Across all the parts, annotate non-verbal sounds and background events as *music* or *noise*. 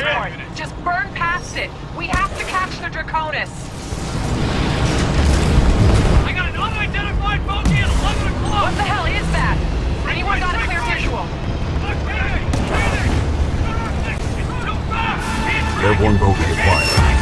up our Flash, transport. okay. Just burn past it. We have to catch the Draconis. I got an unidentified bogey at 11 o'clock. What the hell is that? Anyone got a clear visual? Okay. Phoenix. It's too fast. Airborne bogey acquired.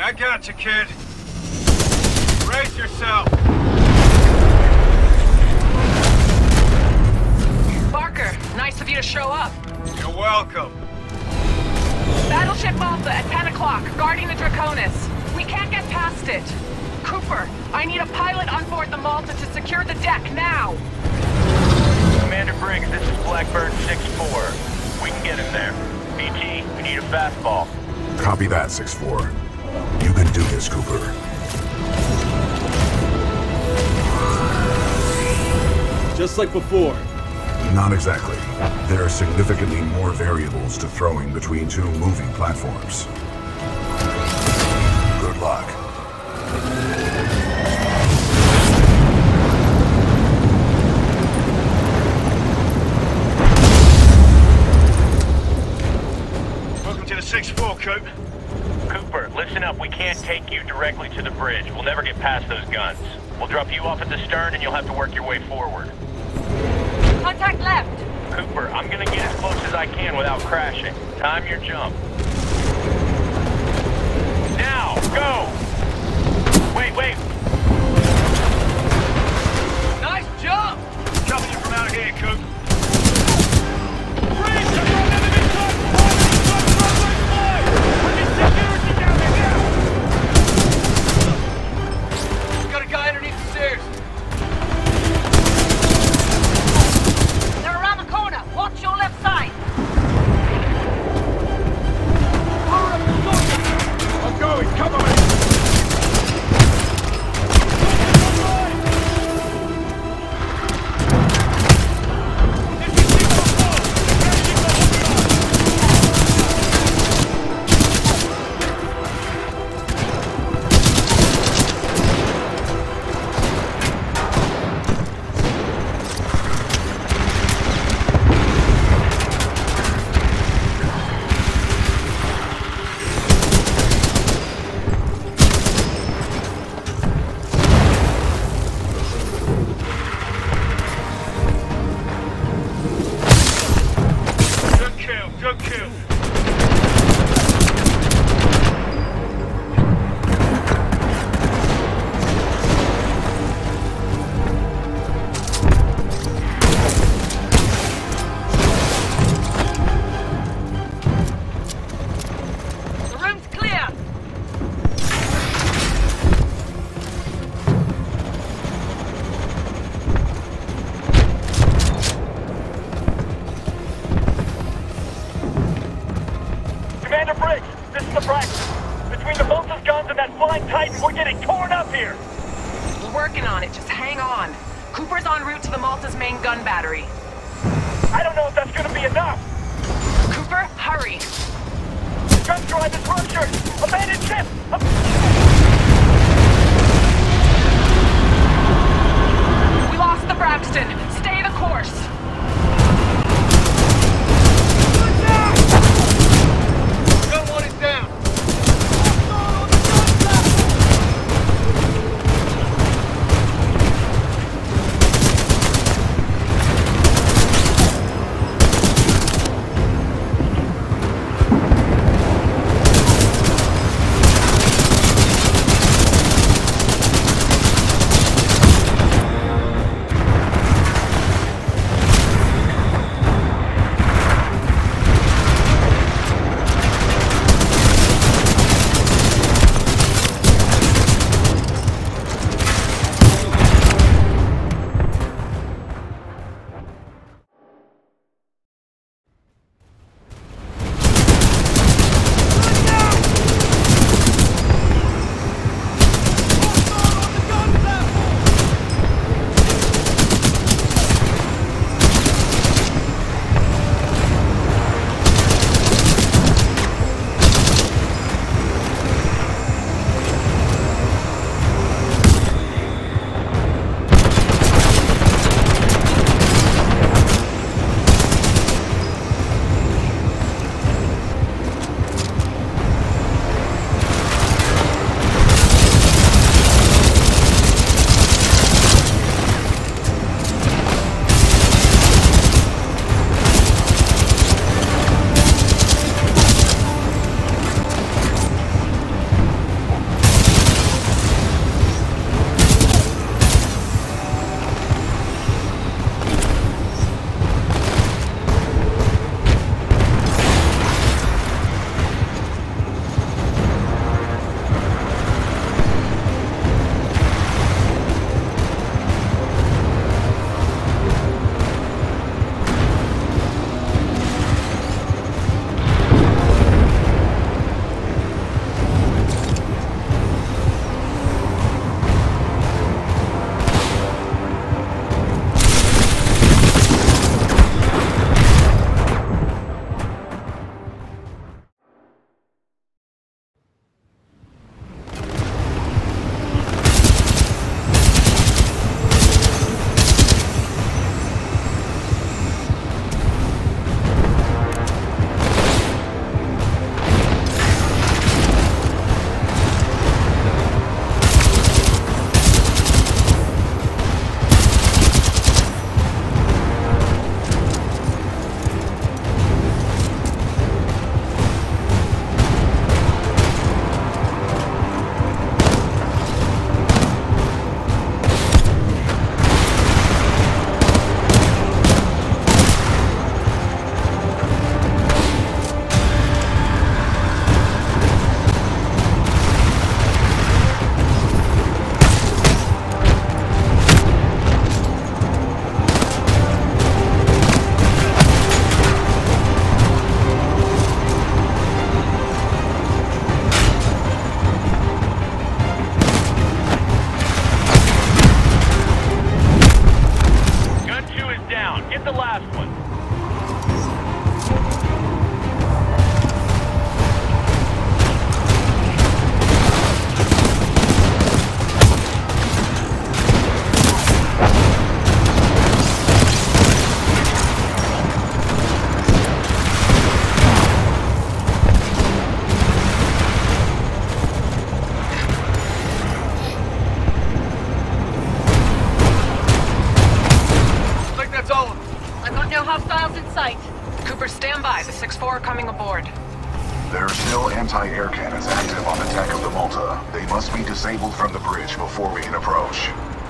I got you, kid. Brace yourself. Barker, nice of you to show up. You're welcome. Battleship Malta at 10 o'clock, guarding the Draconis. We can't get past it. Cooper, I need a pilot on board the Malta to secure the deck now. Commander Briggs, this is Blackbird 6-4. We can get him there. BT, we need a fastball. Copy that, 6-4. Do this, Cooper. Just like before. Not exactly. There are significantly more variables to throwing between two moving platforms. Can't take you directly to the bridge. We'll never get past those guns. We'll drop you off at the stern and you'll have to work your way forward. Contact left. Cooper, I'm gonna get as close as I can without crashing. Time your jump. Now, go! Wait, wait. Guns and that flying Titan, we're getting torn up here. We're working on it. Just hang on. Cooper's en route to the Malta's main gun battery. I don't know if that's gonna be enough. Cooper, hurry. The gun drive is ruptured. Abandoned ship. We lost the Braxton. Stay the course.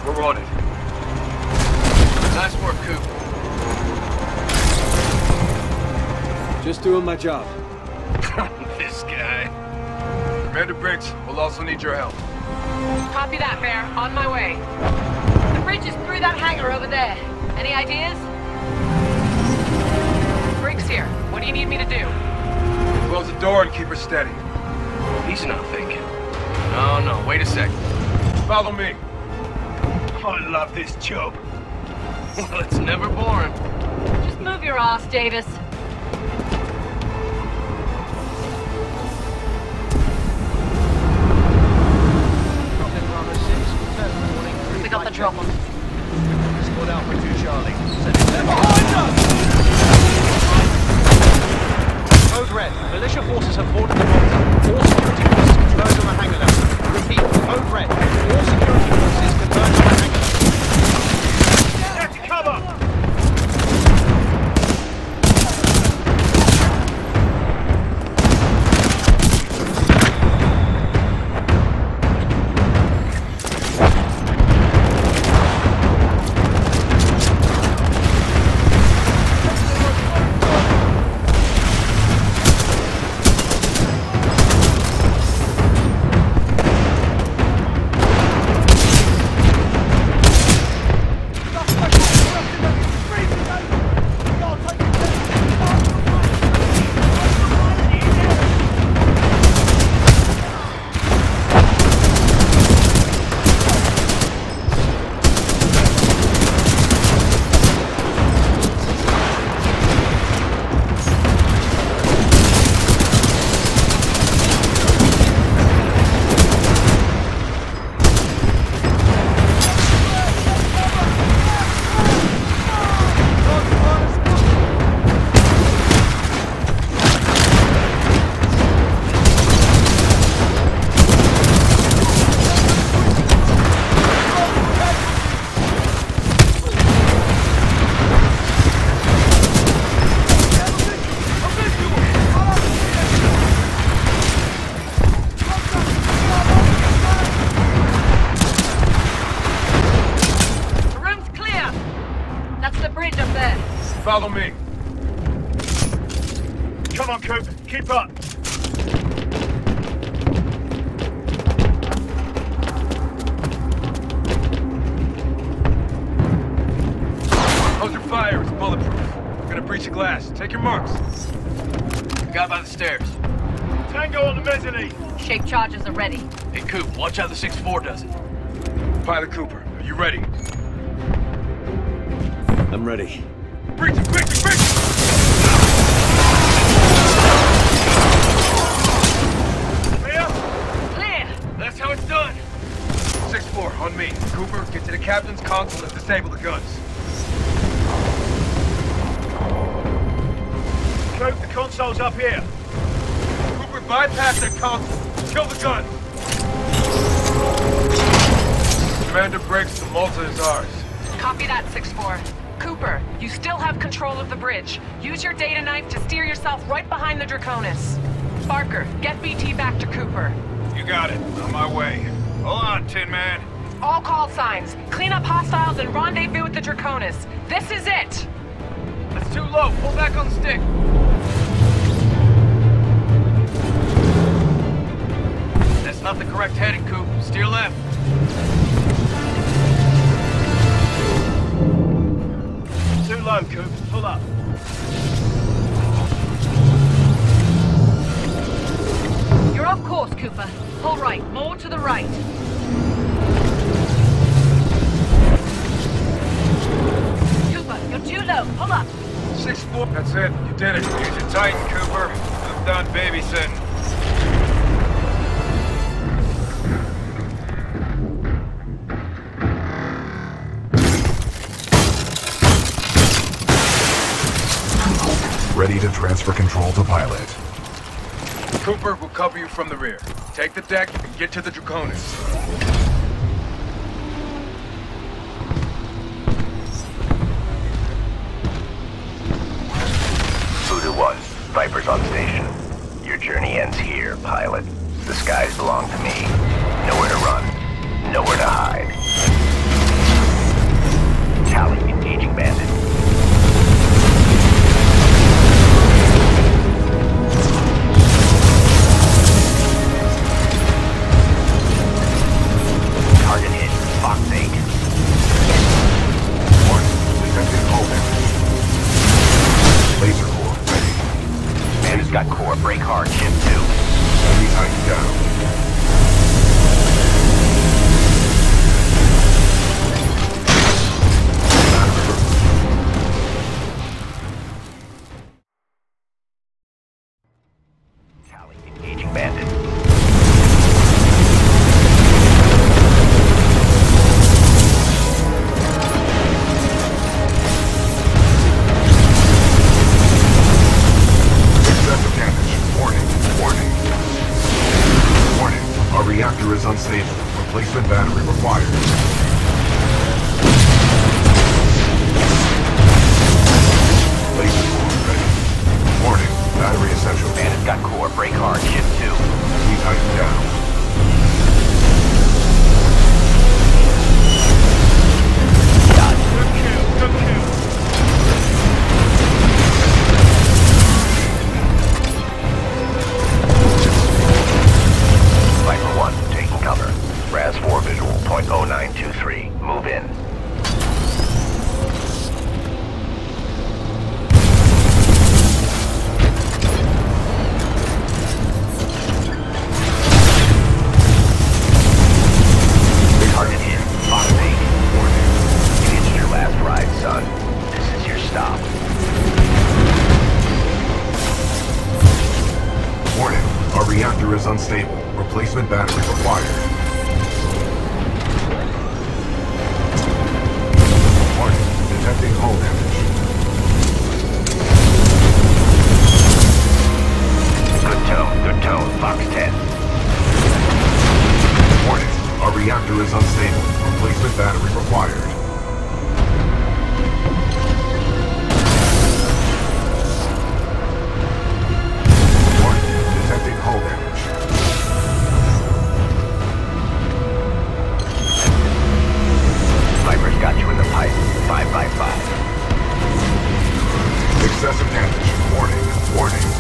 We're on it. Nice work, Coop. Just doing my job. *laughs* this guy. Commander Briggs, we'll also need your help. Copy that, Bear. On my way. The bridge is through that hangar over there. Any ideas? Briggs here. What do you need me to do? Close the door and keep her steady. He's not thinking. No, no, wait a second. Follow me. I love this job. Well, it's never boring. Just move your ass, Davis. We got the drop on. Squad Alpha 2 Charlie. Behind us! Oh, Code Red. Militia forces have boarded the Malta. All security forces converge on the hangar level. Repeat. Code Red. All security forces converge on the hangar I'm ready. Breach it, breach it, breach it! Clear? Clear. That's how it's done. 6-4, on me. Cooper, get to the captain's console and disable the guns. Coop, the console's up here. Cooper, bypass that console. Kill the gun. Commander Briggs, the Malta is ours. Copy that, 6-4. You still have control of the bridge. Use your data knife to steer yourself right behind the Draconis. Barker, get BT back to Cooper. You got it. On my way. Hold on, Tin Man. All call signs. Clean up hostiles and rendezvous with the Draconis. This is it! That's too low. Pull back on the stick. That's not the correct heading, Coop. Steer left. Too low, Coop. Pull up. You're off course, Cooper. Pull right. More to the right. Cooper, you're too low. Pull up. 6-4. That's it. You did it. Use it tight, Cooper. I'm done babysitting. Ready to transfer control to pilot. Cooper will cover you from the rear. Take the deck and get to the Draconis. Viper's on station. Your journey ends here, pilot. The skies belong to me. Nowhere to run. Nowhere to hide. stop. Warning, our reactor is unstable. Replacement battery required. Warning, detecting hull damage. Good tone, good tone, Fox 10. Warning, our reactor is unstable. Replacement battery required. 555. Excessive damage. Warning. Warning.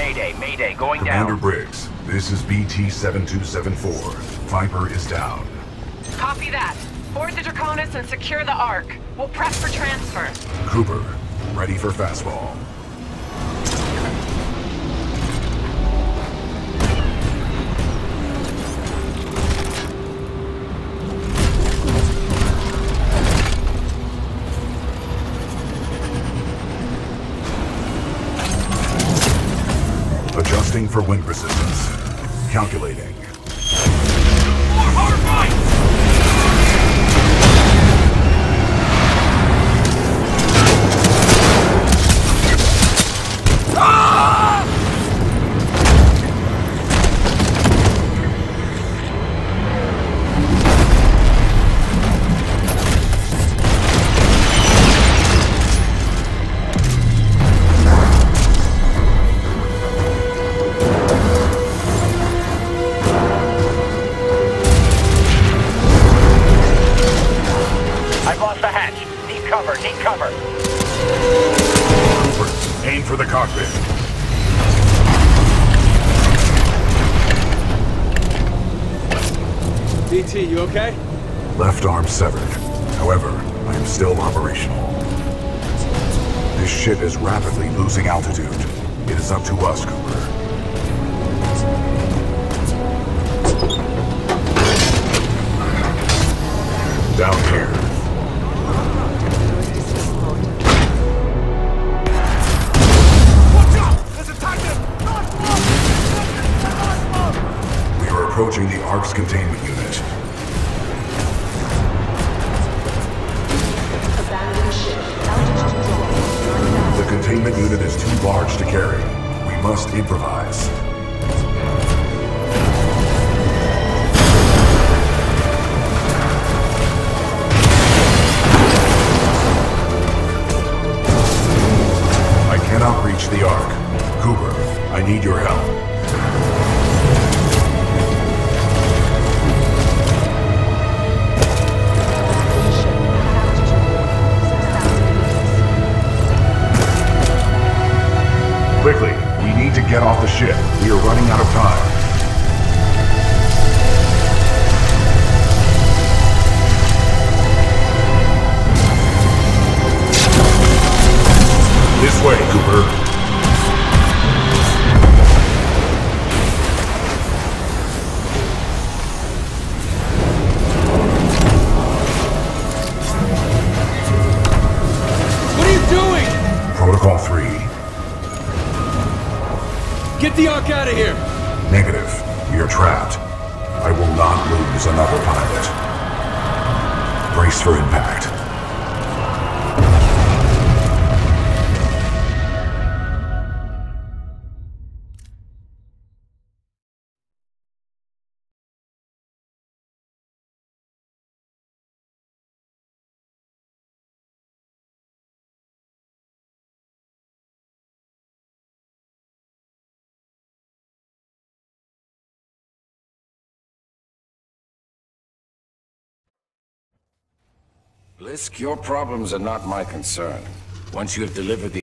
Mayday. Mayday. Going Commander down. Briggs, this is BT-7274. Viper is down. Copy that. Board the Draconis and secure the Ark. We'll prep for transfer. Cooper, ready for fastball. Calculating. This ship is rapidly losing altitude. It is up to us, Cooper. Down here. Watch out! There's a Titan! North We are approaching the Ark's containment unit. I need your help. Ship. Altitude drop. 6,000 meters. Quickly, we need to get off the ship. 3. Get the Ark out of here! Negative. We are trapped. I will not lose another pilot. Brace for impact. Blisk, your problems are not my concern. Once you have delivered the